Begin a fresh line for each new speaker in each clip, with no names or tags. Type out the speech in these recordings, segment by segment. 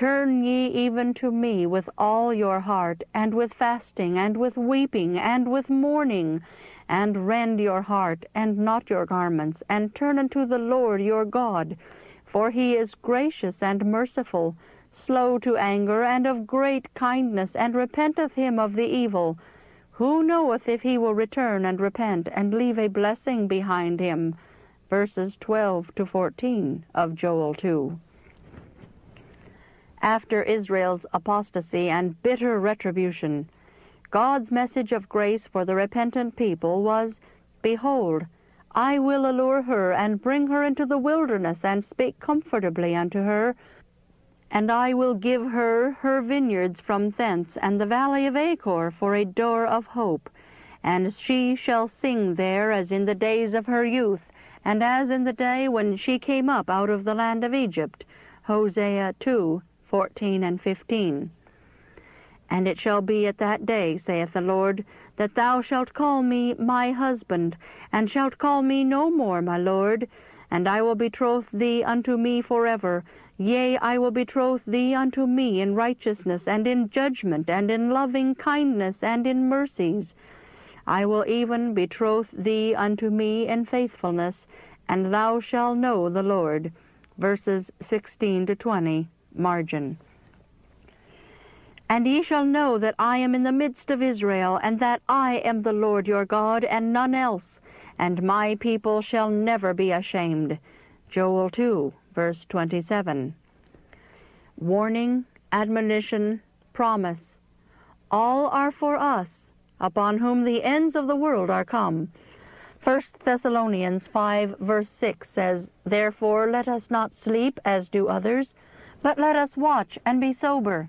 Turn ye even to me with all your heart, and with fasting, and with weeping, and with mourning, and rend your heart, and not your garments, and turn unto the Lord your God. For he is gracious and merciful, slow to anger, and of great kindness, and repenteth him of the evil. Who knoweth if he will return and repent, and leave a blessing behind him? Verses 12 to 14 of Joel 2 after Israel's apostasy and bitter retribution. God's message of grace for the repentant people was, Behold, I will allure her and bring her into the wilderness and speak comfortably unto her, and I will give her her vineyards from thence and the valley of Achor for a door of hope, and she shall sing there as in the days of her youth, and as in the day when she came up out of the land of Egypt. Hosea 2, 14 and 15. And it shall be at that day, saith the Lord, that thou shalt call me my husband, and shalt call me no more my Lord, and I will betroth thee unto me forever. Yea, I will betroth thee unto me in righteousness, and in judgment, and in loving kindness, and in mercies. I will even betroth thee unto me in faithfulness, and thou shalt know the Lord. Verses 16 to 20 margin. And ye shall know that I am in the midst of Israel, and that I am the Lord your God, and none else, and my people shall never be ashamed. Joel 2, verse 27. Warning, admonition, promise. All are for us, upon whom the ends of the world are come. 1 Thessalonians 5, verse 6 says, Therefore let us not sleep as do others, but let us watch and be sober.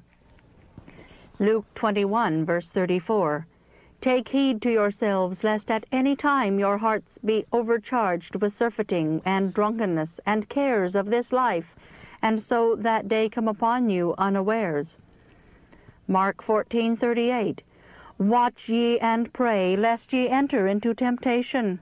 Luke 21, verse 34. Take heed to yourselves, lest at any time your hearts be overcharged with surfeiting and drunkenness and cares of this life, and so that day come upon you unawares. Mark 14:38 Watch ye and pray lest ye enter into temptation.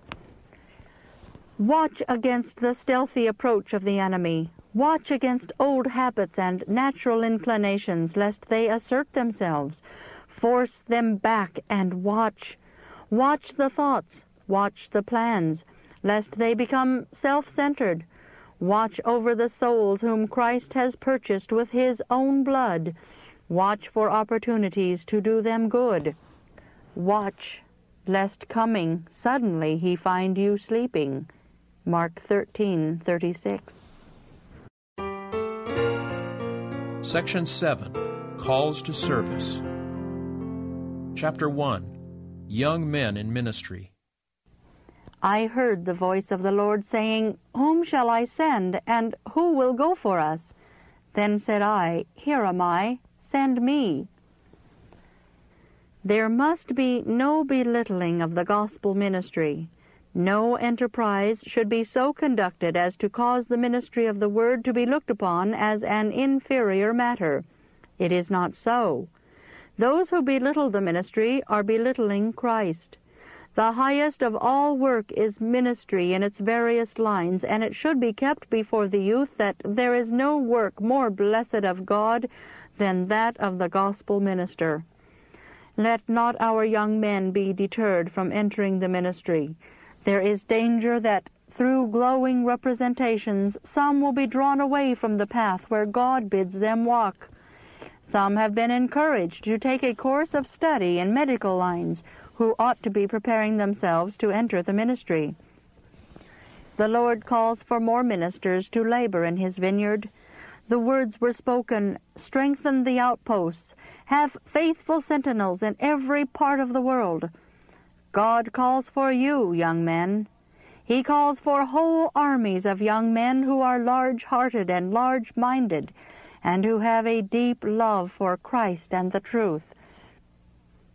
Watch against the stealthy approach of the enemy. Watch against old habits and natural inclinations, lest they assert themselves. Force them back and watch. Watch the thoughts, watch the plans, lest they become self-centered. Watch over the souls whom Christ has purchased with his own blood. Watch for opportunities to do them good. Watch, lest coming suddenly he find you sleeping. Mark 13:36.
Section 7 Calls to Service. Chapter 1 Young Men in Ministry.
I heard the voice of the Lord saying, Whom shall I send, and who will go for us? Then said I, Here am I, send me. There must be no belittling of the gospel ministry. No enterprise should be so conducted as to cause the ministry of the Word to be looked upon as an inferior matter. It is not so. Those who belittle the ministry are belittling Christ. The highest of all work is ministry in its various lines, and it should be kept before the youth that there is no work more blessed of God than that of the gospel minister. Let not our young men be deterred from entering the ministry. There is danger that through glowing representations some will be drawn away from the path where God bids them walk. Some have been encouraged to take a course of study in medical lines who ought to be preparing themselves to enter the ministry. The Lord calls for more ministers to labor in his vineyard. The words were spoken, strengthen the outposts, have faithful sentinels in every part of the world. God calls for you, young men. He calls for whole armies of young men who are large-hearted and large-minded, and who have a deep love for Christ and the truth.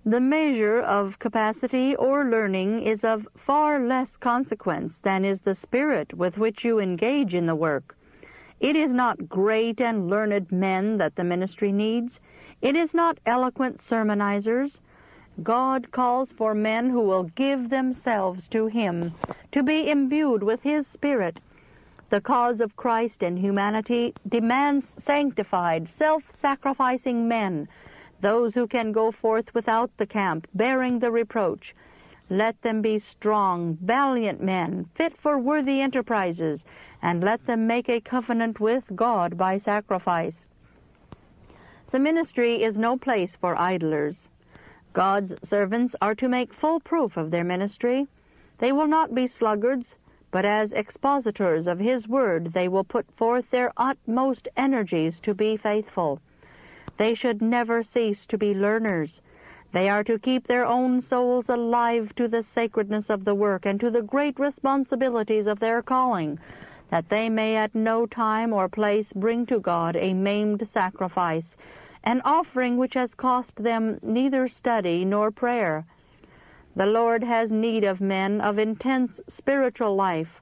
The measure of capacity or learning is of far less consequence than is the spirit with which you engage in the work. It is not great and learned men that the ministry needs. It is not eloquent sermonizers. God calls for men who will give themselves to Him, to be imbued with His Spirit. The cause of Christ and humanity demands sanctified, self-sacrificing men, those who can go forth without the camp, bearing the reproach. Let them be strong, valiant men, fit for worthy enterprises, and let them make a covenant with God by sacrifice. The ministry is no place for idlers. God's servants are to make full proof of their ministry. They will not be sluggards, but as expositors of His Word they will put forth their utmost energies to be faithful. They should never cease to be learners. They are to keep their own souls alive to the sacredness of the work and to the great responsibilities of their calling, that they may at no time or place bring to God a maimed sacrifice, an offering which has cost them neither study nor prayer. The Lord has need of men of intense spiritual life.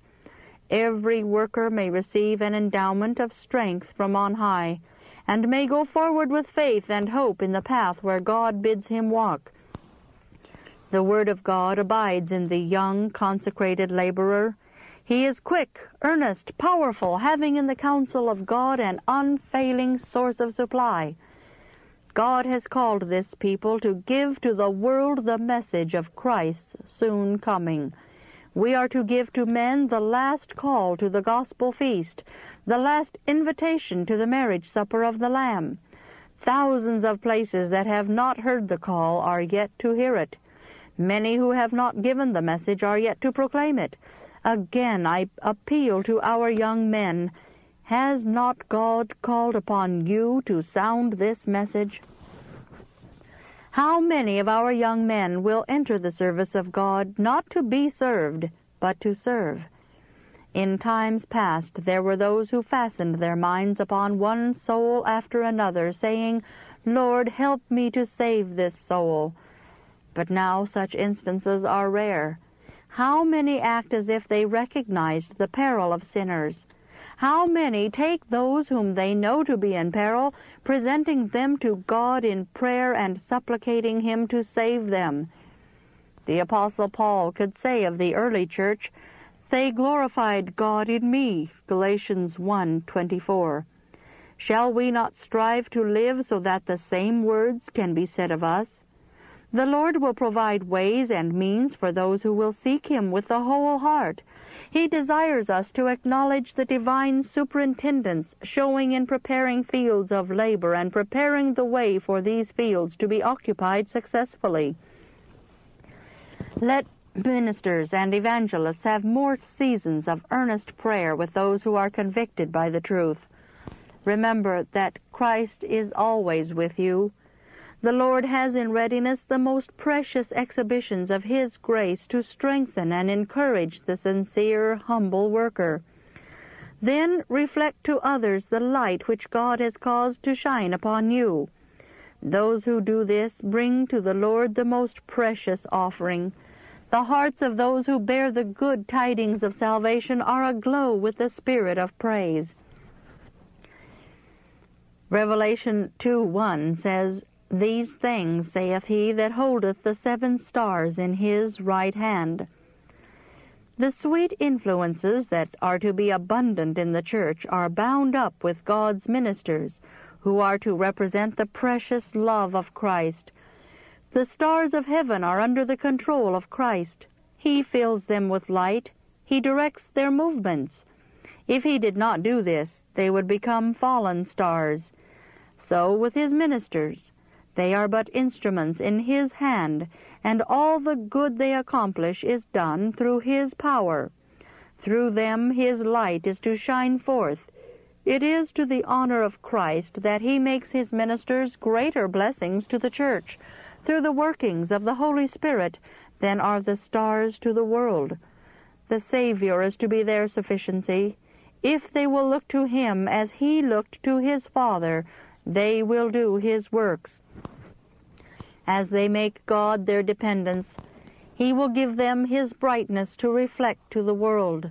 Every worker may receive an endowment of strength from on high, and may go forward with faith and hope in the path where God bids him walk. The Word of God abides in the young, consecrated laborer. He is quick, earnest, powerful, having in the counsel of God an unfailing source of supply. God has called this people to give to the world the message of Christ's soon coming. We are to give to men the last call to the gospel feast, the last invitation to the marriage supper of the Lamb. Thousands of places that have not heard the call are yet to hear it. Many who have not given the message are yet to proclaim it. Again, I appeal to our young men. Has not God called upon you to sound this message? How many of our young men will enter the service of God not to be served, but to serve? In times past there were those who fastened their minds upon one soul after another, saying, Lord, help me to save this soul. But now such instances are rare. How many act as if they recognized the peril of sinners? How many take those whom they know to be in peril, presenting them to God in prayer and supplicating Him to save them? The Apostle Paul could say of the early church, They glorified God in me, Galatians 1:24. Shall we not strive to live so that the same words can be said of us? The Lord will provide ways and means for those who will seek Him with the whole heart. He desires us to acknowledge the divine superintendence showing in preparing fields of labor and preparing the way for these fields to be occupied successfully. Let ministers and evangelists have more seasons of earnest prayer with those who are convicted by the truth. Remember that Christ is always with you. The Lord has in readiness the most precious exhibitions of His grace to strengthen and encourage the sincere, humble worker. Then reflect to others the light which God has caused to shine upon you. Those who do this bring to the Lord the most precious offering. The hearts of those who bear the good tidings of salvation are aglow with the spirit of praise. Revelation 2 1 says, these things saith he that holdeth the seven stars in his right hand. The sweet influences that are to be abundant in the church are bound up with God's ministers, who are to represent the precious love of Christ. The stars of heaven are under the control of Christ. He fills them with light. He directs their movements. If he did not do this, they would become fallen stars. So with his ministers. They are but instruments in His hand, and all the good they accomplish is done through His power. Through them His light is to shine forth. It is to the honor of Christ that He makes His ministers greater blessings to the church through the workings of the Holy Spirit than are the stars to the world. The Savior is to be their sufficiency. If they will look to Him as He looked to His Father, they will do His works as they make God their dependence, He will give them His brightness to reflect to the world.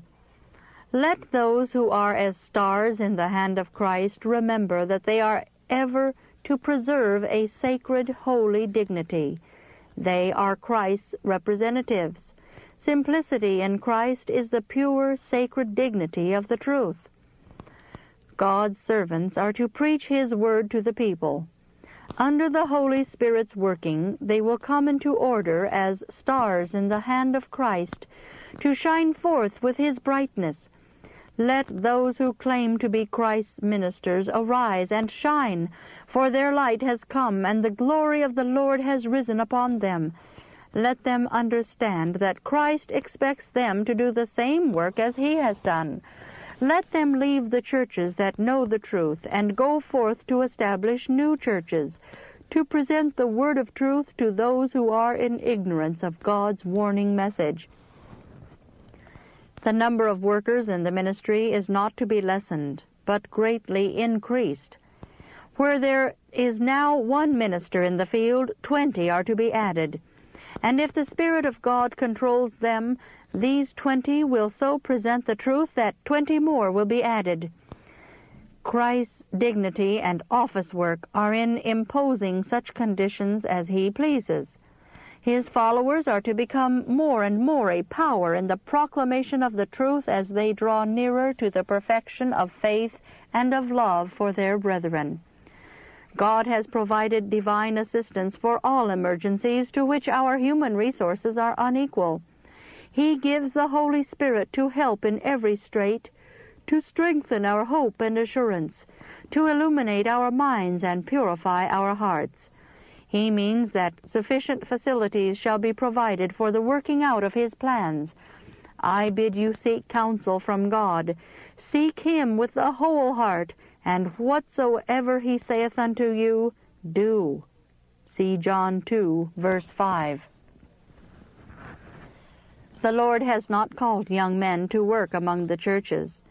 Let those who are as stars in the hand of Christ remember that they are ever to preserve a sacred, holy dignity. They are Christ's representatives. Simplicity in Christ is the pure, sacred dignity of the truth. God's servants are to preach His word to the people. Under the Holy Spirit's working, they will come into order as stars in the hand of Christ, to shine forth with His brightness. Let those who claim to be Christ's ministers arise and shine, for their light has come, and the glory of the Lord has risen upon them. Let them understand that Christ expects them to do the same work as He has done. Let them leave the churches that know the truth and go forth to establish new churches, to present the word of truth to those who are in ignorance of God's warning message. The number of workers in the ministry is not to be lessened, but greatly increased. Where there is now one minister in the field, twenty are to be added. And if the Spirit of God controls them, these twenty will so present the truth that twenty more will be added. Christ's dignity and office work are in imposing such conditions as he pleases. His followers are to become more and more a power in the proclamation of the truth as they draw nearer to the perfection of faith and of love for their brethren. God has provided divine assistance for all emergencies to which our human resources are unequal. He gives the Holy Spirit to help in every strait, to strengthen our hope and assurance, to illuminate our minds and purify our hearts. He means that sufficient facilities shall be provided for the working out of His plans. I bid you seek counsel from God. Seek Him with the whole heart, and whatsoever He saith unto you, do. See John 2, verse 5. The Lord has not called young men to work among the churches.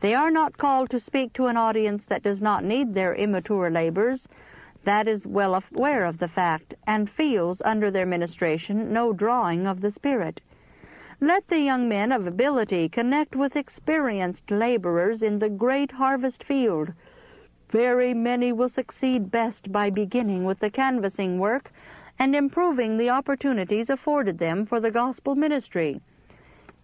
They are not called to speak to an audience that does not need their immature labors, that is well aware of the fact, and feels under their ministration no drawing of the Spirit. Let the young men of ability connect with experienced laborers in the great harvest field. Very many will succeed best by beginning with the canvassing work and improving the opportunities afforded them for the gospel ministry.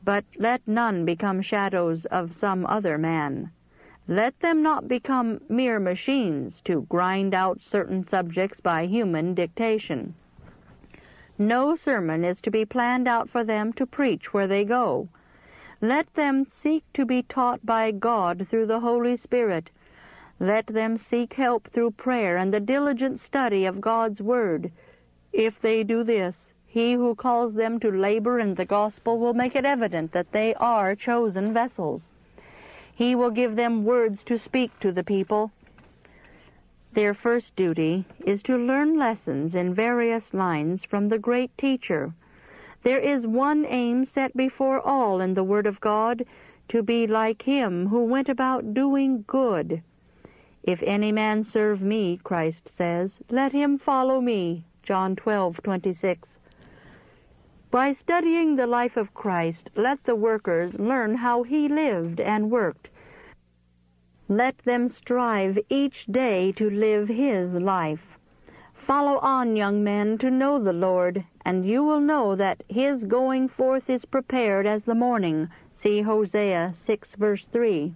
But let none become shadows of some other man. Let them not become mere machines to grind out certain subjects by human dictation. No sermon is to be planned out for them to preach where they go. Let them seek to be taught by God through the Holy Spirit. Let them seek help through prayer and the diligent study of God's Word. If they do this, he who calls them to labor in the gospel will make it evident that they are chosen vessels. He will give them words to speak to the people. Their first duty is to learn lessons in various lines from the great teacher. There is one aim set before all in the Word of God, to be like him who went about doing good. If any man serve me, Christ says, let him follow me. John 12:26. By studying the life of Christ, let the workers learn how he lived and worked. Let them strive each day to live his life. Follow on, young men, to know the Lord, and you will know that his going forth is prepared as the morning. See Hosea 6 verse 3.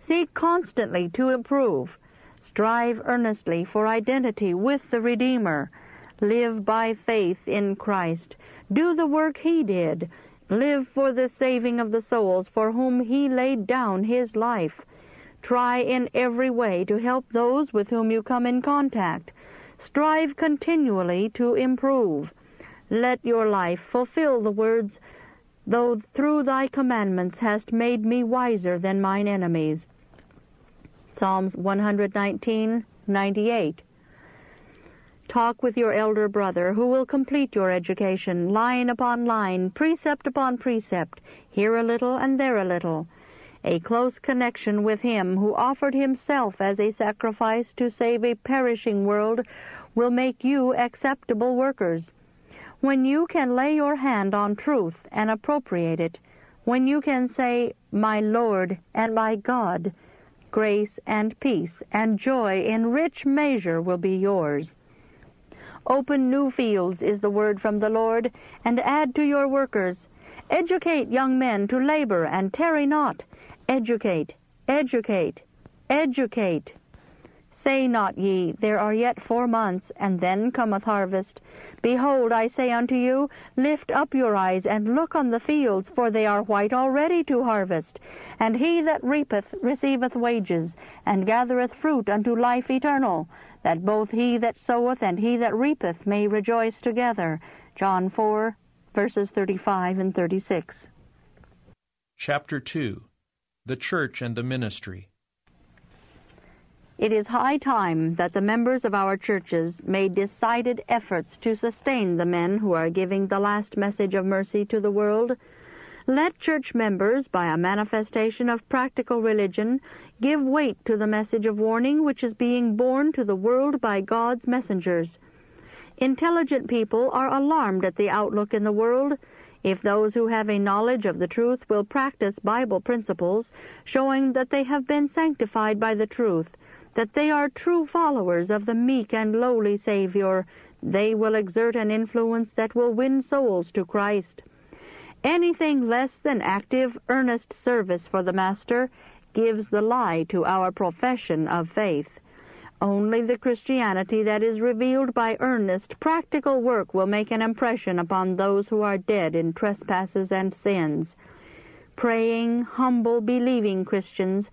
Seek constantly to improve. Strive earnestly for identity with the Redeemer. Live by faith in Christ. Do the work He did. Live for the saving of the souls for whom He laid down His life. Try in every way to help those with whom you come in contact. Strive continually to improve. Let your life fulfill the words, Though through thy commandments hast made me wiser than mine enemies. Psalms 119, 98. Talk with your elder brother, who will complete your education, line upon line, precept upon precept, here a little and there a little. A close connection with him who offered himself as a sacrifice to save a perishing world will make you acceptable workers. When you can lay your hand on truth and appropriate it, when you can say, My Lord and my God, grace and peace and joy in rich measure will be yours. Open new fields is the word from the Lord, and add to your workers. Educate young men to labor and tarry not. Educate, educate, educate. Say not ye, There are yet four months, and then cometh harvest. Behold, I say unto you, Lift up your eyes, and look on the fields, for they are white already to harvest. And he that reapeth receiveth wages, and gathereth fruit unto life eternal, that both he that soweth and he that reapeth may rejoice together. John 4, verses 35 and 36.
Chapter 2 The Church and the Ministry
it is high time that the members of our churches made decided efforts to sustain the men who are giving the last message of mercy to the world. Let church members, by a manifestation of practical religion, give weight to the message of warning which is being borne to the world by God's messengers. Intelligent people are alarmed at the outlook in the world. If those who have a knowledge of the truth will practice Bible principles, showing that they have been sanctified by the truth, that they are true followers of the meek and lowly Savior, they will exert an influence that will win souls to Christ. Anything less than active, earnest service for the Master gives the lie to our profession of faith. Only the Christianity that is revealed by earnest, practical work will make an impression upon those who are dead in trespasses and sins. Praying, humble, believing Christians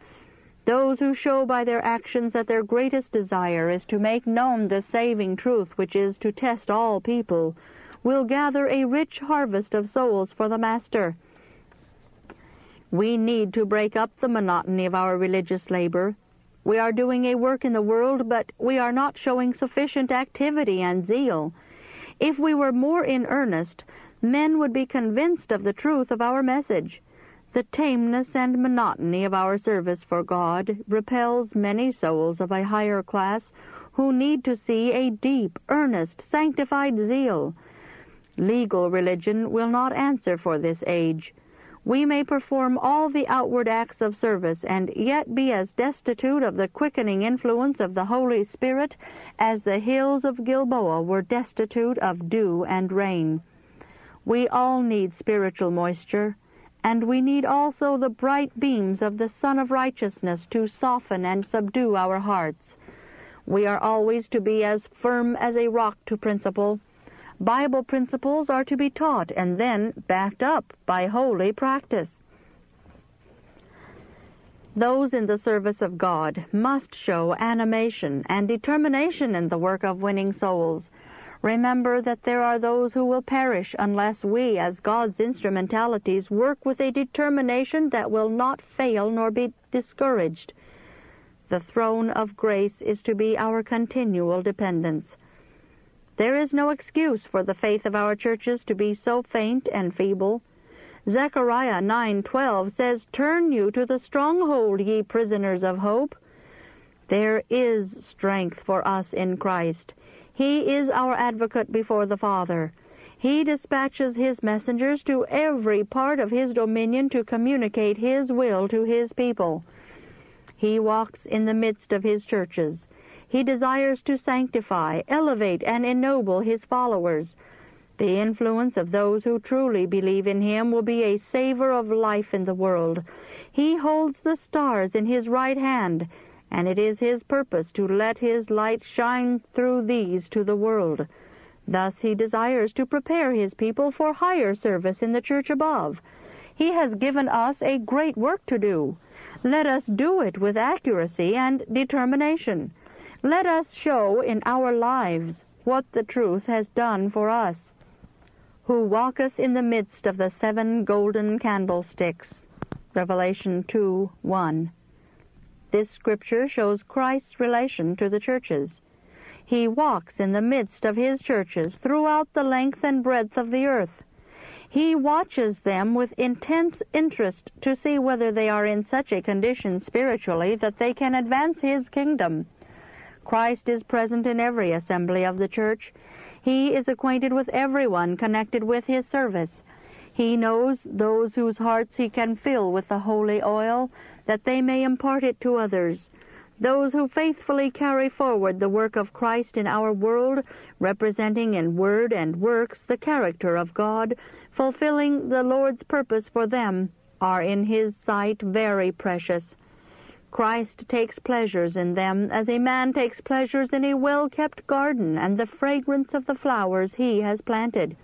those who show by their actions that their greatest desire is to make known the saving truth which is to test all people, will gather a rich harvest of souls for the Master. We need to break up the monotony of our religious labor. We are doing a work in the world, but we are not showing sufficient activity and zeal. If we were more in earnest, men would be convinced of the truth of our message. The tameness and monotony of our service for God repels many souls of a higher class who need to see a deep, earnest, sanctified zeal. Legal religion will not answer for this age. We may perform all the outward acts of service and yet be as destitute of the quickening influence of the Holy Spirit as the hills of Gilboa were destitute of dew and rain. We all need spiritual moisture and we need also the bright beams of the Sun of Righteousness to soften and subdue our hearts. We are always to be as firm as a rock to principle. Bible principles are to be taught and then backed up by holy practice. Those in the service of God must show animation and determination in the work of winning souls. Remember that there are those who will perish unless we, as God's instrumentalities, work with a determination that will not fail nor be discouraged. The throne of grace is to be our continual dependence. There is no excuse for the faith of our churches to be so faint and feeble. Zechariah 9:12 says, "Turn you to the stronghold, ye prisoners of hope." There is strength for us in Christ. He is our advocate before the Father. He dispatches his messengers to every part of his dominion to communicate his will to his people. He walks in the midst of his churches. He desires to sanctify, elevate, and ennoble his followers. The influence of those who truly believe in him will be a savor of life in the world. He holds the stars in his right hand and it is his purpose to let his light shine through these to the world. Thus he desires to prepare his people for higher service in the church above. He has given us a great work to do. Let us do it with accuracy and determination. Let us show in our lives what the truth has done for us. Who walketh in the midst of the seven golden candlesticks. Revelation 2 1. This scripture shows Christ's relation to the churches. He walks in the midst of his churches throughout the length and breadth of the earth. He watches them with intense interest to see whether they are in such a condition spiritually that they can advance his kingdom. Christ is present in every assembly of the church. He is acquainted with everyone connected with his service. He knows those whose hearts he can fill with the holy oil, that they may impart it to others. Those who faithfully carry forward the work of Christ in our world, representing in word and works the character of God, fulfilling the Lord's purpose for them, are in His sight very precious. Christ takes pleasures in them as a man takes pleasures in a well-kept garden and the fragrance of the flowers he has planted.